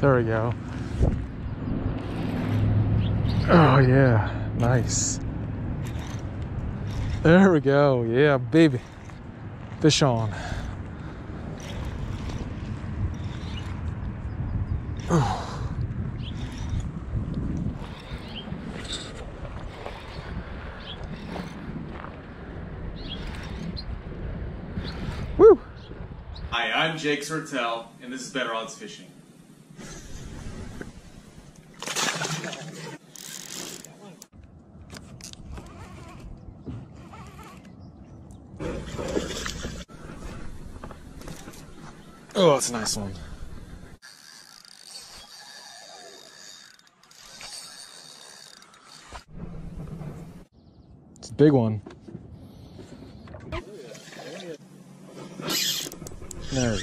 There we go. Oh yeah, nice. There we go. Yeah, baby. Fish on. Woo! Hi, I'm Jake Sortel, and this is Better Odds Fishing. Oh, that's a nice one. It's a big one. There.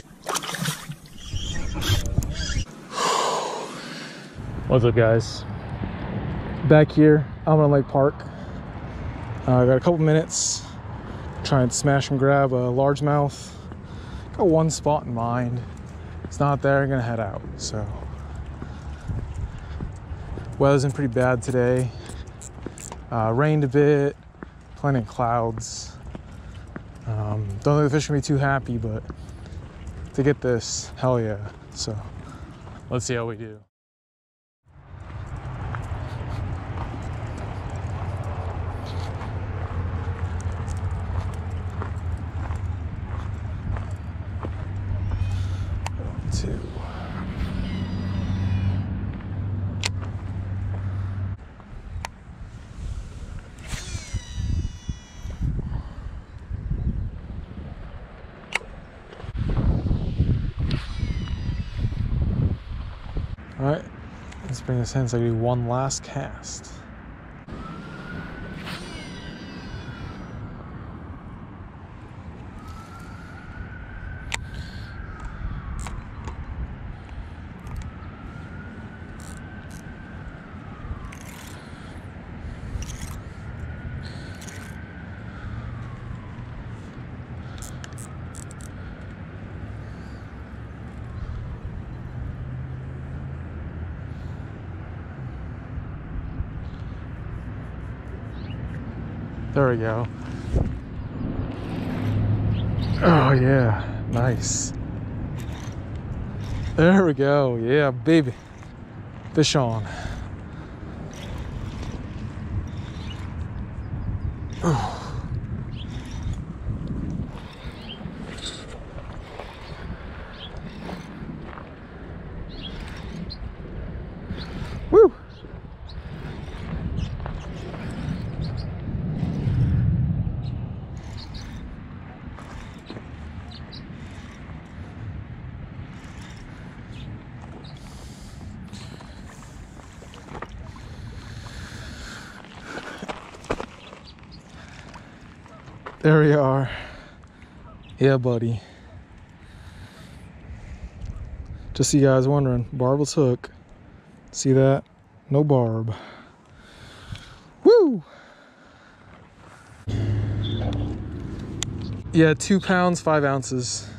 What's up, guys? Back here, I'm on Lake Park. I uh, got a couple minutes. Try and smash and grab a largemouth got one spot in mind. It's not there, I'm gonna head out. So, weather's been pretty bad today. Uh, rained a bit, plenty of clouds. Um, don't think the fish are gonna be too happy, but to get this, hell yeah. So, let's see how we do. Two. All right, let's bring this in so I do one last cast. There we go. Oh yeah, nice. There we go. Yeah, baby. Fish on. Woo! There we are. Yeah, buddy. Just so you guys wondering, barbless hook. See that? No barb. Woo! Yeah, two pounds, five ounces.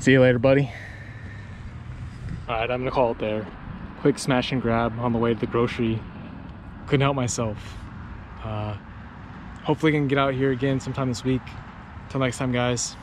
See you later, buddy. All right, I'm gonna call it there. Quick smash and grab on the way to the grocery. Couldn't help myself. Uh, hopefully I can get out here again sometime this week. Till next time, guys.